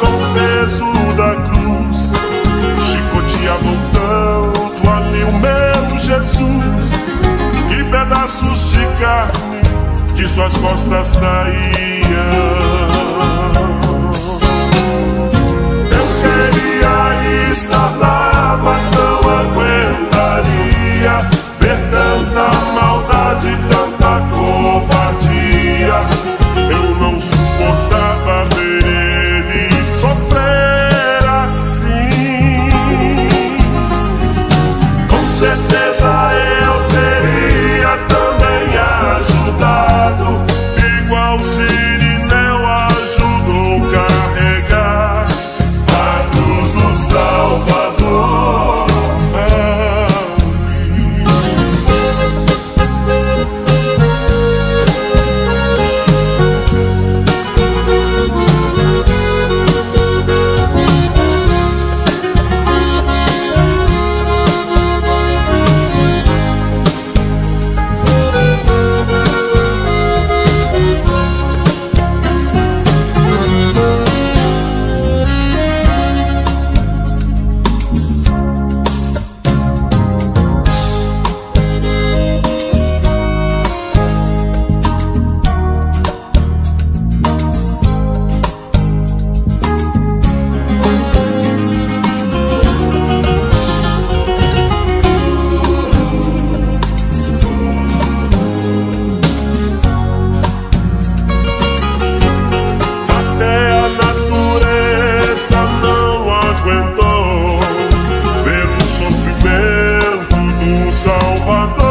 com o peso da cruz, chicoteado tanto ali o meu Jesus. Que pedaços de carne de suas costas saíam. Eu queria estar lá, mas não cuando